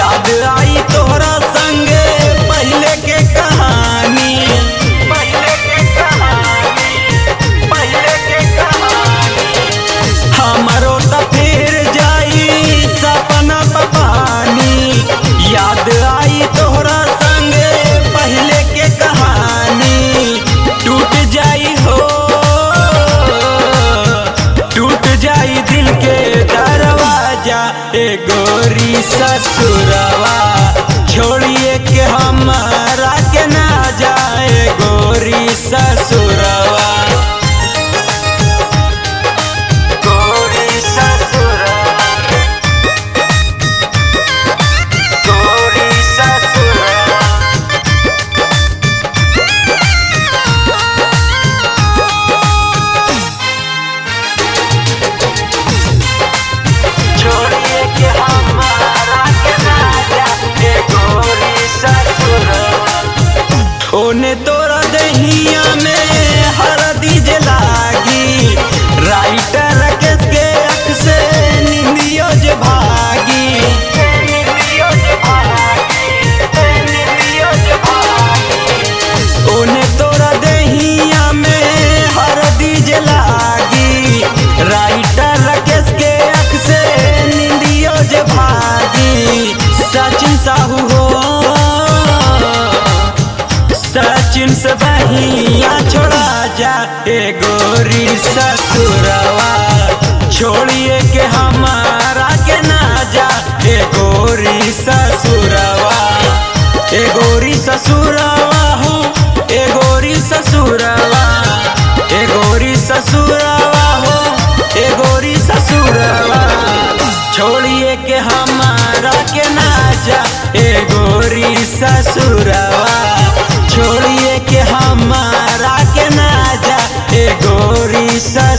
याद ससुरवा। सचिन साहू हो। सचिन से बहिया छोड़ा जा ए गोरी ससुरवा। छोड़िए के हमारा के ना जा ए गोरी ससुरवा। ए गोरी ससुरवा हो, ए गोरी ससुरवा। ए गोरी ससुरवा के ना जा ए गोरी ससुरवा, छोड़िए के हमारा के ना जा ए गोरी ससुरवा